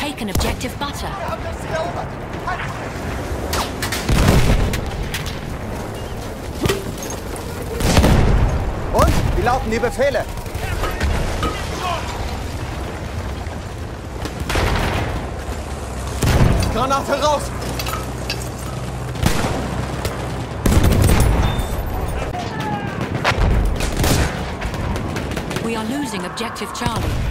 taken objective butter. Und? Wie lauten die Befehle? Granate raus! We are losing objective Charlie.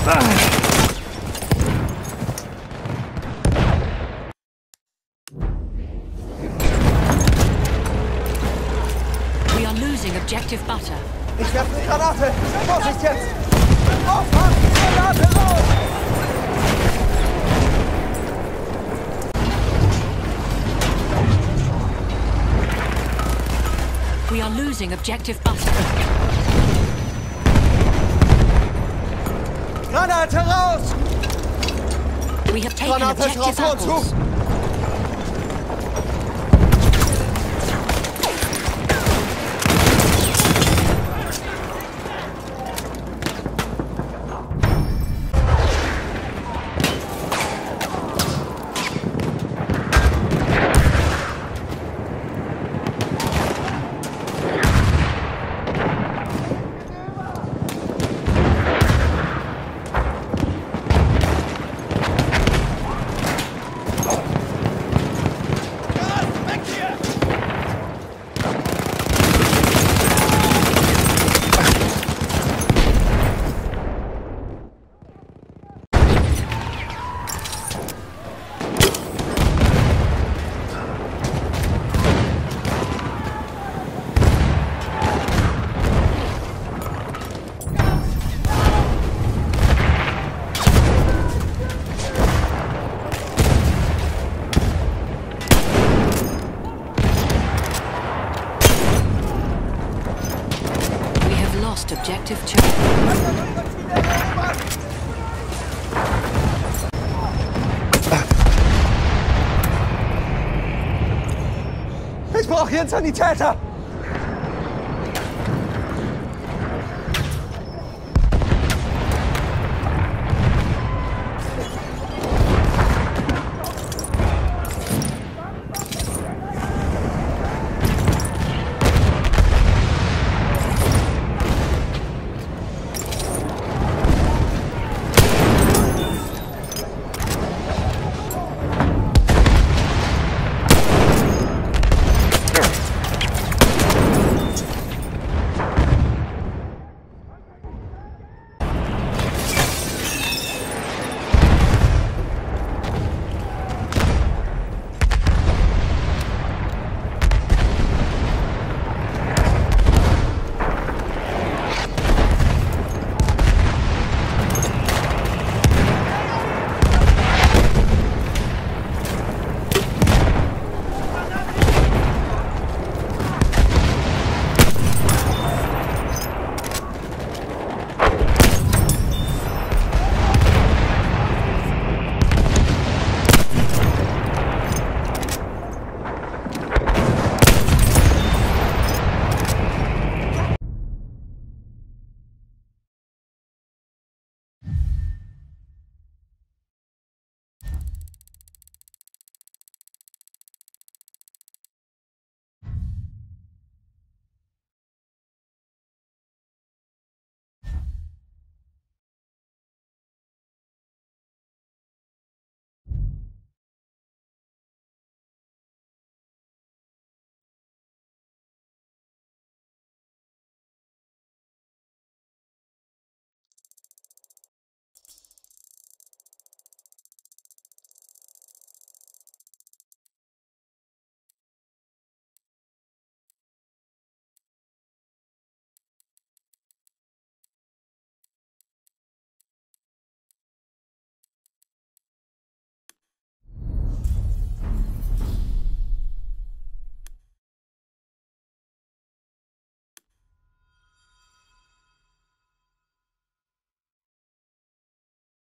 We are losing objective butter. Ich werfe eine Granate! Vorsicht jetzt! Aufhören! Granate raus! We are losing objective butter. Granate raus! We have taken Granate apples. zu! Lost objective Charlie. Ich brauche hier einen Sanitäter!